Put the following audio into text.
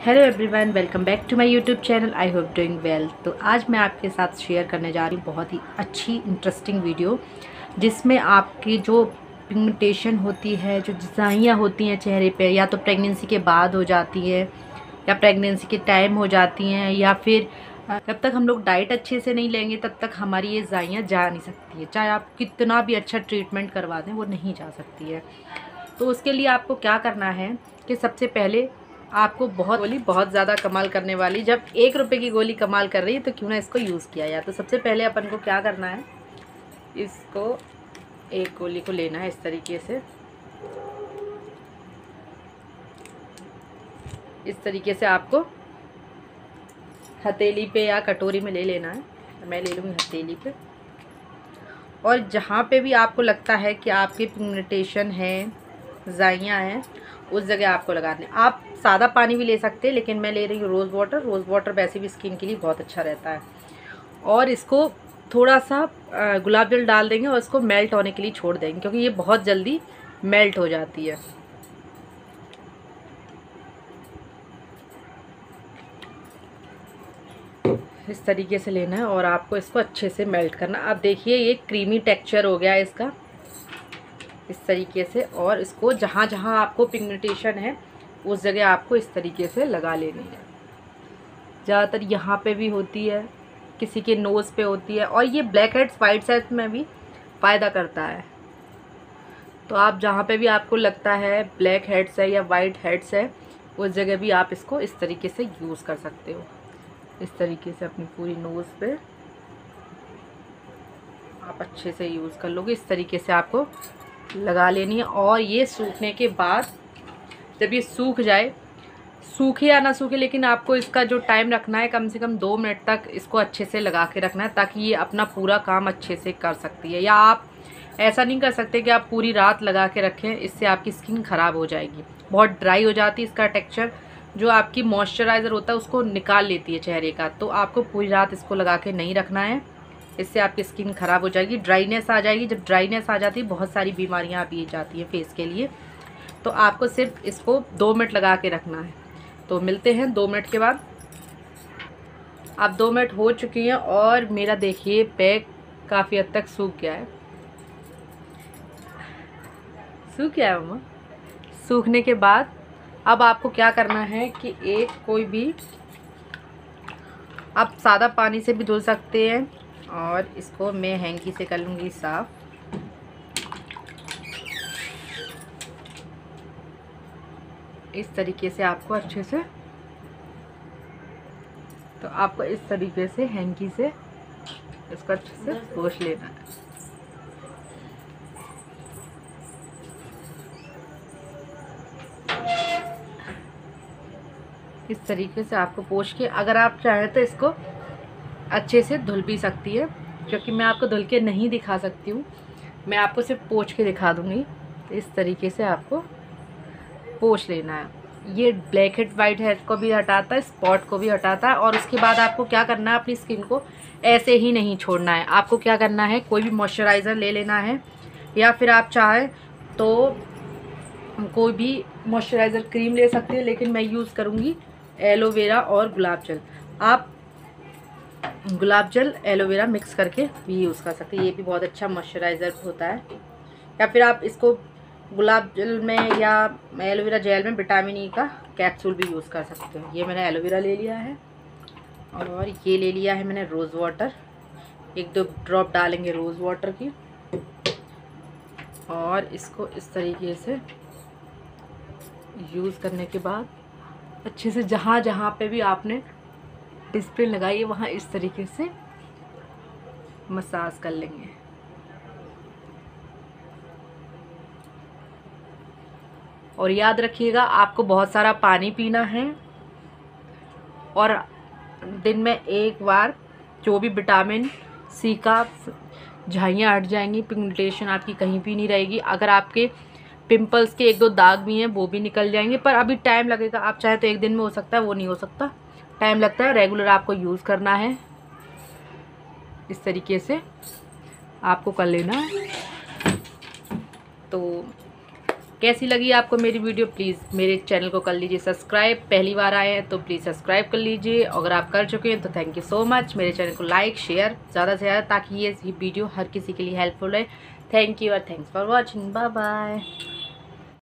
Hello everyone welcome back to my YouTube channel I hope doing well तो आज मैं आपके साथ शेयर करने जा रही हूँ बहुत ही अच्छी इंटरेस्टिंग वीडियो जिसमें आपकी जो पिगमेंटेशन होती है, जो डिज़ाइयाँ होती हैं चेहरे पे, या तो प्रेगनेंसी के बाद हो जाती है, या प्रेगनेंसी के टाइम हो जाती हैं, या फिर जब तक हम लोग डाइट अच्छे से नहीं लेंगे, तब तक हमारी ये जाइयाँ जा नहीं सकती है। चाहे आप कितना भी अच्छा ट्रीटमेंट करवा दें, वो नहीं जा सकती है। तो उसके लिए आपको क्या करना है कि सबसे पहले आपको बहुत गोली बहुत ज़्यादा कमाल करने वाली, जब एक रुपए की गोली कमाल कर रही है तो क्यों ना इसको यूज़ किया जाए? तो सबसे पहले अपन को क्या करना है? इसको एक गोली को लेना है इस तरीके से। इस तरीके से आपको हथेली पे या कटोरी में ले लेना है। मैं ले लूँगी हथेली पे। और जहाँ पे भी आपको लगता है कि आपके पिगमेंटेशन है, जाइयाँ हैं उस जगह आपको लगाने आप सादा पानी भी ले सकते हैं, लेकिन मैं ले रही हूँ रोज़ वाटर रोज़ वाटर वैसे भी स्किन के लिए बहुत अच्छा रहता है। और इसको थोड़ा सा गुलाब जल डाल देंगे और इसको मेल्ट होने के लिए छोड़ देंगे, क्योंकि ये बहुत जल्दी मेल्ट हो जाती है। इस तरीके से लेना है और आपको इसको अच्छे से मेल्ट करना अब देखिए, ये क्रीमी टेक्सचर हो गया है इसका। इस तरीके से और इसको जहाँ जहाँ आपको पिगमेंटेशन है, उस जगह आपको इस तरीके से लगा लेनी है। ज़्यादातर यहाँ पे भी होती है, किसी के नोज़ पे होती है और ये ब्लैक हेड्स वाइट हेड्स में भी फ़ायदा करता है। तो आप जहाँ पे भी आपको लगता है ब्लैक हेड्स है या वाइट हेड्स है, उस जगह भी आप इसको इस तरीके से यूज़ कर सकते हो। इस तरीके से अपनी पूरी नोज़ पे आप अच्छे से यूज़ कर लोगे। इस तरीके से आपको लगा लेनी है और ये सूखने के बाद जब ये सूख जाए, सूखे या ना सूखे, लेकिन आपको इसका जो टाइम रखना है, कम से कम दो मिनट तक इसको अच्छे से लगा के रखना है, ताकि ये अपना पूरा काम अच्छे से कर सकती है। या आप ऐसा नहीं कर सकते कि आप पूरी रात लगा के रखें, इससे आपकी स्किन ख़राब हो जाएगी। बहुत ड्राई हो जाती है इसका टेक्सचर जो आपकी मॉइस्चराइज़र होता है, उसको निकाल लेती है चेहरे का। तो आपको पूरी रात इसको लगा के नहीं रखना है। इससे आपकी स्किन ख़राब हो जाएगी, ड्राइनेस आ जाएगी। जब ड्राइनेस आ जाती है, बहुत सारी बीमारियाँ भी जाती हैं फेस के लिए। तो आपको सिर्फ़ इसको दो मिनट लगा के रखना है। तो मिलते हैं दो मिनट के बाद। अब दो मिनट हो चुकी हैं और मेरा देखिए पैक काफ़ी हद तक सूख गया है। सूख गया है मम्मा सूखने के बाद अब आपको क्या करना है कि एक कोई भी, आप सादा पानी से भी धुल सकते हैं। और इसको मैं हैंकी से कर लूँगी साफ़। इस तरीके से आपको अच्छे से तो आपको इस तरीके से हैंकी से इसको अच्छे से पोष लेना है। इस तरीके से आपको पोष के, अगर आप चाहें तो इसको अच्छे से धुल भी सकती है, क्योंकि मैं आपको धुल के नहीं दिखा सकती हूँ। मैं आपको सिर्फ़ पोछ के दिखा दूँगी। इस तरीके से आपको पोछ लेना है। ये ब्लैक हेड वाइट हेड को भी हटाता है स्पॉट को भी हटाता है और उसके बाद आपको क्या करना है, अपनी स्किन को ऐसे ही नहीं छोड़ना है। आपको क्या करना है, कोई भी मॉइस्चराइज़र ले लेना है, या फिर आप चाहें तो कोई भी मॉइस्चराइज़र क्रीम ले सकते हैं, लेकिन मैं यूज़ करूँगी एलोवेरा और गुलाब जल। आप गुलाब जल एलोवेरा मिक्स करके भी यूज़ कर सकते हैं। ये भी बहुत अच्छा मॉइस्चराइज़र होता है। या फिर आप इसको गुलाब जल में या एलोवेरा जेल में विटामिन ई का कैप्सूल भी यूज़ कर सकते हैं। ये मैंने एलोवेरा ले लिया है और ये ले लिया है मैंने रोज़ वाटर। एक दो ड्रॉप डालेंगे रोज़ वाटर की। और इसको इस तरीके से यूज़ करने के बाद अच्छे से जहाँ जहाँ पे भी आपने डिस्प्ले लगाइए, वहाँ इस तरीके से मसाज कर लेंगे। और याद रखिएगा, आपको बहुत सारा पानी पीना है। और दिन में एक बार जो भी विटामिन, सी का झाइयाँ हट जाएँगी, पिगमेंटेशन आपकी कहीं भी नहीं रहेगी। अगर आपके पिंपल्स के एक दो दाग भी हैं, वो भी निकल जाएँगे। पर अभी टाइम लगेगा, आप चाहे तो एक दिन में हो सकता है, वो नहीं हो सकता। टाइम लगता है रेगुलर आपको यूज़ करना है। इस तरीके से आपको कर लेना। है तो कैसी लगी आपको मेरी वीडियो? प्लीज़ मेरे चैनल को कर लीजिए सब्सक्राइब पहली बार आए हैं तो प्लीज़ सब्सक्राइब कर लीजिए। अगर आप कर चुके हैं तो थैंक यू सो मच मेरे चैनल को लाइक शेयर ज़्यादा से ज़्यादा ताकि ये वीडियो हर किसी के लिए हेल्पफुल है थैंक यू और thanks for watching bye bye